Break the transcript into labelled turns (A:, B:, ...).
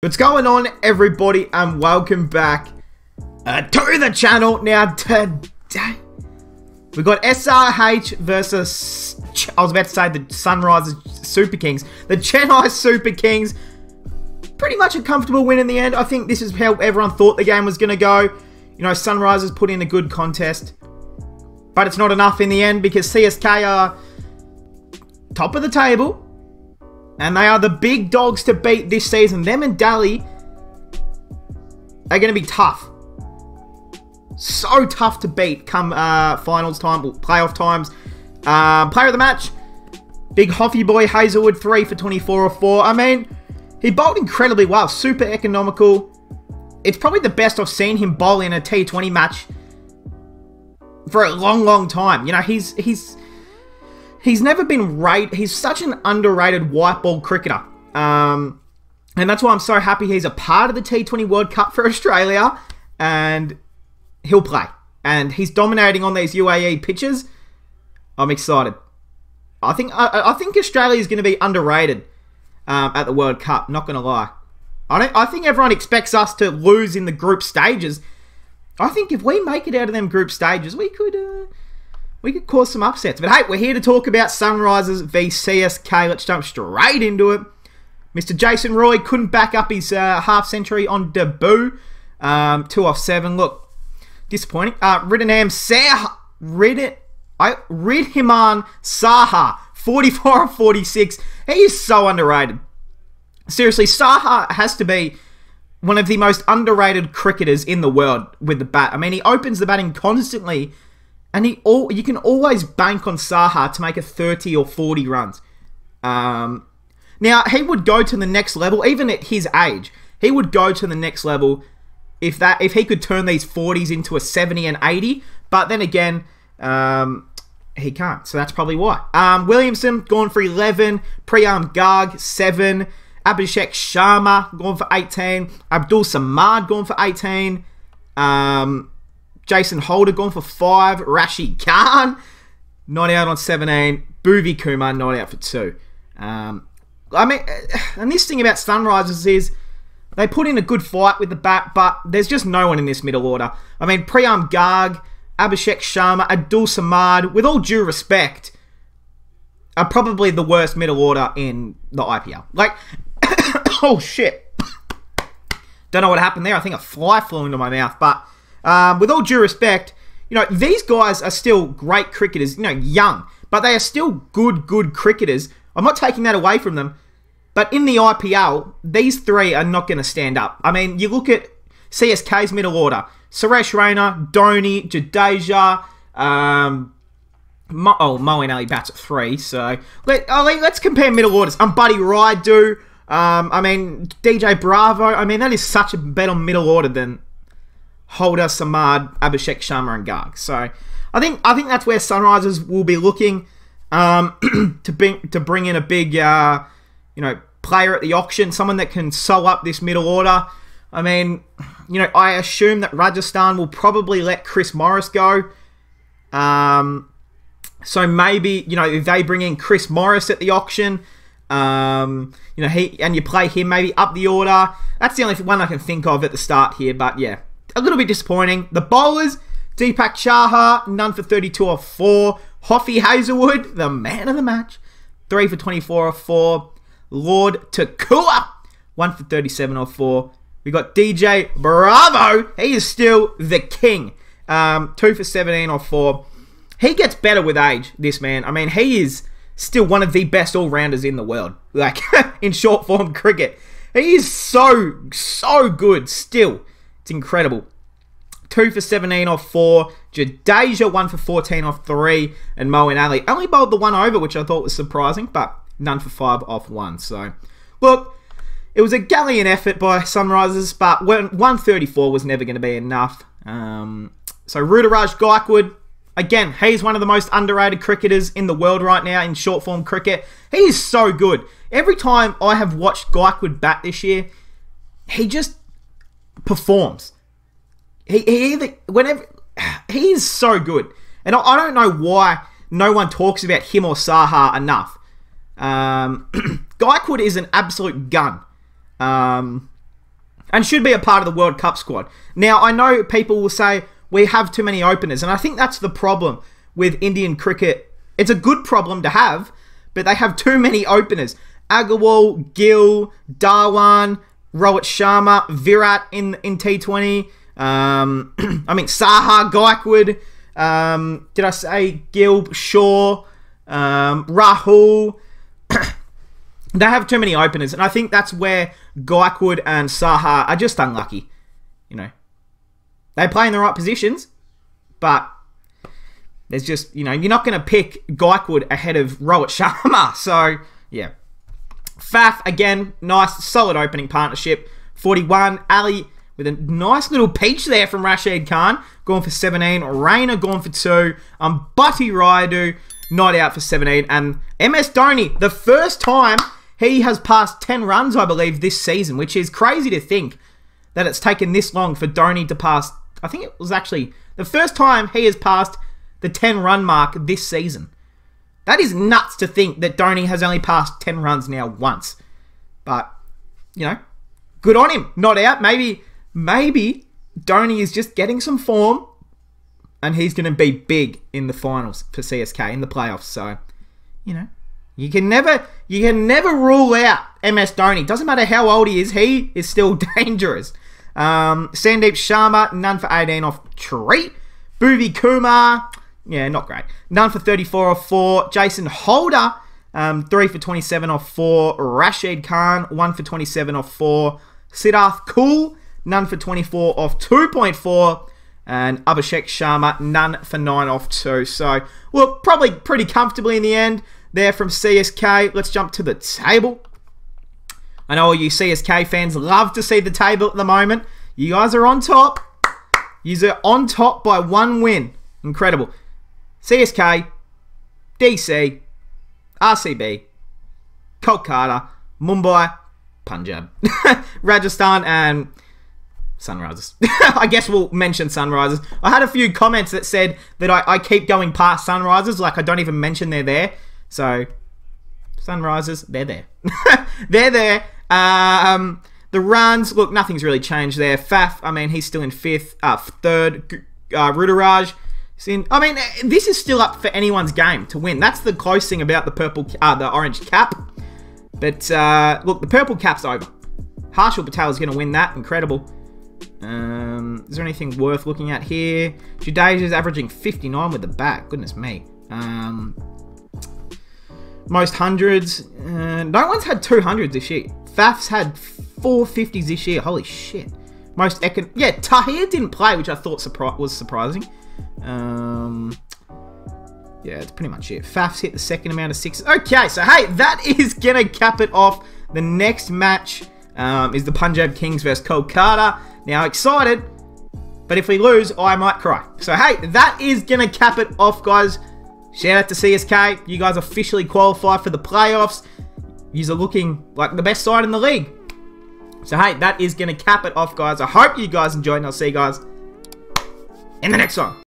A: What's going on, everybody, and welcome back uh, to the channel. Now, today, we got SRH versus, I was about to say the Sunrisers Super Kings. The Chennai Super Kings, pretty much a comfortable win in the end. I think this is how everyone thought the game was going to go. You know, Sunrisers put in a good contest, but it's not enough in the end because CSK are top of the table and they are the big dogs to beat this season. Them and Delhi are going to be tough. So tough to beat come uh, finals time, playoff times. Uh, player of the match, big Hoffy boy Hazlewood, 3 for 24 or 4. I mean, he bowled incredibly well, super economical. It's probably the best I've seen him bowl in a T20 match for a long, long time. You know, he's he's he's never been rate. He's such an underrated white ball cricketer. Um, and that's why I'm so happy he's a part of the T20 World Cup for Australia. And he'll play. And he's dominating on these UAE pitches. I'm excited. I think I, I think Australia is going to be underrated um, at the World Cup. Not going to lie. I don't. I think everyone expects us to lose in the group stages. I think if we make it out of them group stages, we could. Uh, we could cause some upsets. But hey, we're here to talk about Sunrisers v CSK. Let's jump straight into it. Mr. Jason Roy couldn't back up his uh, half century on debut. Um, two off seven. Look, disappointing. Uh, Riddenham Saha. Ridden, I Wriddhiman Saha. 44 of 46. He is so underrated. Seriously, Saha has to be one of the most underrated cricketers in the world with the bat. I mean, he opens the batting constantly and he all you can always bank on Saha to make a 30 or 40 runs. Um, now he would go to the next level, even at his age. He would go to the next level if that if he could turn these 40s into a 70 and 80. But then again, um, he can't. So that's probably why. Um, Williamson gone for 11. Priyam Garg 7. Abhishek Sharma gone for 18. Abdul Samad gone for 18. Um, Jason Holder gone for five. Rashid Khan not out on 17. Bhuvi Kumar not out for two. Um, I mean, and this thing about Sunrisers is they put in a good fight with the bat, but there's just no one in this middle order. I mean, Priyam Garg, Abhishek Sharma, Abdul Samad, with all due respect, are probably the worst middle order in the IPL. Like, oh shit. Don't know what happened there. I think a fly flew into my mouth, but um, with all due respect, you know, these guys are still great cricketers, you know, young, but they are still good, good cricketers. I'm not taking that away from them. But in the IPL, these three are not going to stand up. I mean, you look at CSK's middle order Suresh Raina, Dhoni, Jadeja, um, Mo- oh, Moeen Ali bats at three. So let, oh, let's compare middle orders. Ambati Rayudu. Um, I mean, DJ Bravo. I mean, that is such a better middle order than Holder, Samad, Abhishek Sharma, and Garg. So I think I think that's where Sunrisers will be looking um, to bring to bring in a big uh, you know player at the auction, someone that can sew up this middle order. I mean, you know, I assume that Rajasthan will probably let Chris Morris go. Um, so maybe you know if they bring in Chris Morris at the auction, um, you know he and you play him maybe up the order. That's the only one I can think of at the start here. But yeah, a little bit disappointing. The bowlers, Deepak Chahar, none for 32 or 4. Hoffy Hazlewood, the man of the match, 3 for 24 or 4. Lord Thakur, 1 for 37 or 4. We got DJ Bravo. He is still the king. Um, 2 for 17 or 4. He gets better with age, this man. I mean, he is still one of the best all-rounders in the world. Like, in short form cricket. He is so, so good still. It's incredible. 2 for 17 off 4. Jadeja 1 for 14 off 3. And Moeen Ali only bowled the one over, which I thought was surprising, but none for 5 off 1. So, look, it was a gallant effort by Sunrisers, but 134 was never going to be enough. Um, so, Ruturaj Gaikwad, again, he's one of the most underrated cricketers in the world right now in short form cricket. He is so good. Every time I have watched Gaikwad bat this year, he just performs. He, he whenever he is so good, and I, I, don't know why no one talks about him or Saha enough. Um, Gaikwad is an absolute gun. Um, and should be a part of the World Cup squad. Now, I know people will say we have too many openers, and I think that's the problem with Indian cricket. It's a good problem to have, but they have too many openers. Agarwal, Gill, Dhawan, Rohit Sharma, Virat in in T20. Um, I mean Saha, Gaikwad. Um, did I say Gill, Shaw, um, Rahul? they have too many openers, and I think that's where Gaikwad and Saha are just unlucky. You know, they play in the right positions, but there's just you know you're not going to pick Gaikwad ahead of Rohit Sharma. So yeah, Faf again, nice solid opening partnership. 41 Ali with a nice little peach there from Rashid Khan, going for 17. Raina going for two. Um, Butty Rayudu not out for 17, and MS Dhoni the first time he has passed 10 runs, I believe, this season, which is crazy to think that it's taken this long for Dhoni to pass. I think it was actually the first time he has passed the 10 run mark this season. That is nuts to think that Dhoni has only passed 10 runs now once. But, you know, good on him. Not out. Maybe, maybe Dhoni is just getting some form and he's going to be big in the finals for CSK in the playoffs. So, you know, you can never, you can never rule out MS Dhoni. Doesn't matter how old he is, he is still dangerous. Um, Sandeep Sharma, none for 18 off treat. Bhuvi Kumar, yeah, not great. None for 34 off 4. Jason Holder, um, 3 for 27 off 4. Rashid Khan, 1 for 27 off 4. Siddharth Kaul, none for 24 off 2.4. And Abhishek Sharma, none for 9 off 2. So, well, probably pretty comfortably in the end there from CSK. Let's jump to the table. I know all you CSK fans love to see the table at the moment. You guys are on top. You are on top by one win. Incredible. CSK, DC, RCB, Kolkata, Mumbai, Punjab, Rajasthan, and Sunrisers. I guess we'll mention Sunrisers. I had a few comments that said that I, I keep going past Sunrisers, like I don't even mention they're there. So, Sunrisers, they're there. they're there. Um, the runs, look, nothing's really changed there. Faf, I mean, he's still in fifth, uh, third. Uh, Ruturaj, I mean, this is still up for anyone's game to win. That's the close thing about the purple, uh, the orange cap. But uh, look, the purple cap's over. Harshal Patel is going to win that. Incredible. Um, is there anything worth looking at here? is averaging 59 with the bat. Goodness me. Um, most hundreds. Uh, no one's had 200s this year. Faf's had 450s this year. Holy shit. Most econ... Yeah, Tahir didn't play, which I thought surpri was surprising. Um, yeah, it's pretty much it. Faf's hit the second amount of sixes. Okay, so hey, that is to cap it off. The next match um, is the Punjab Kings versus Kolkata. Now, excited, but if we lose, I might cry. So hey, that is to cap it off, guys. Shout out to CSK. You guys officially qualify for the playoffs. You are looking like the best side in the league. So hey, that is going to cap it off, guys. I hope you guys enjoyed, and I'll see you guys in the next one.